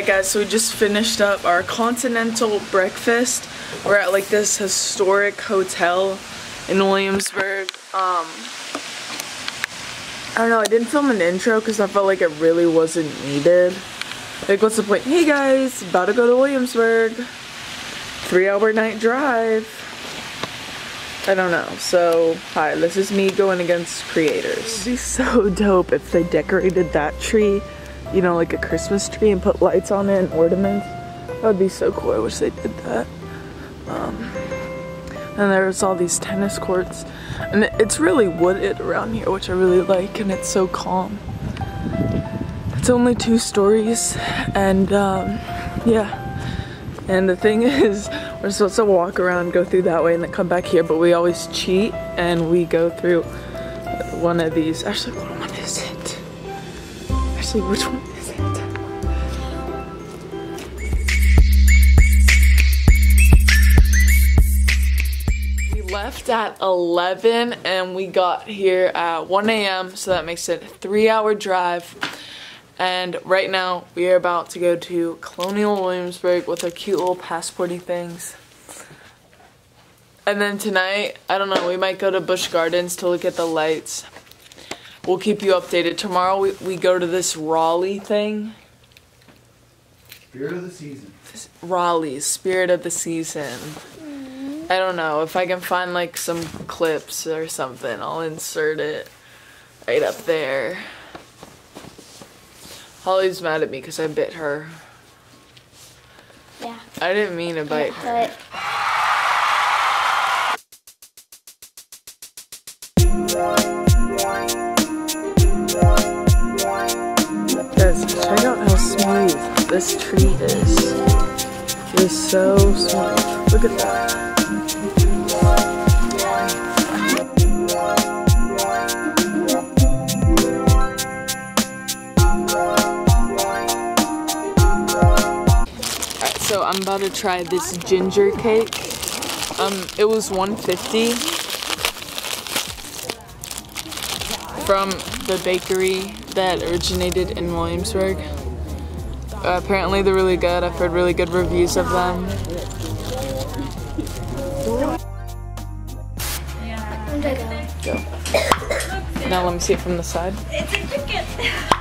Alright guys, so we just finished up our continental breakfast. We're at like this historic hotel in Williamsburg. Um, I don't know, I didn't film an intro because I felt like it really wasn't needed. Like what's the point? Hey guys, about to go to Williamsburg. Three hour night drive. I don't know. So, hi, this is me going against creators. It'd be so dope if they decorated that tree you know, like a Christmas tree and put lights on it and ornaments. That would be so cool. I wish they did that. Um, and there's all these tennis courts. And it's really wooded around here, which I really like, and it's so calm. It's only two stories, and um, yeah. And the thing is, we're supposed to walk around, go through that way, and then come back here, but we always cheat, and we go through one of these. Actually, what one is it? Actually, which one is it? We left at 11 and we got here at 1 a.m. so that makes it a three hour drive. And right now we are about to go to Colonial Williamsburg with our cute little passporty things. And then tonight, I don't know, we might go to Busch Gardens to look at the lights. We'll keep you updated. Tomorrow we, we go to this Raleigh thing. Spirit of the season. Raleigh, Spirit of the Season. Mm-hmm. I don't know. If I can find like some clips or something, I'll insert it right up there. Holly's mad at me because I bit her. Yeah. I didn't mean to bite her. This tree is. Is so smooth. Look at that. So I'm about to try this ginger cake. Um, it was 150 from the bakery that originated in Williamsburg. Uh, apparently they're really good. I've heard really good reviews of them. Go. Now let me see it from the side. It's a cricket.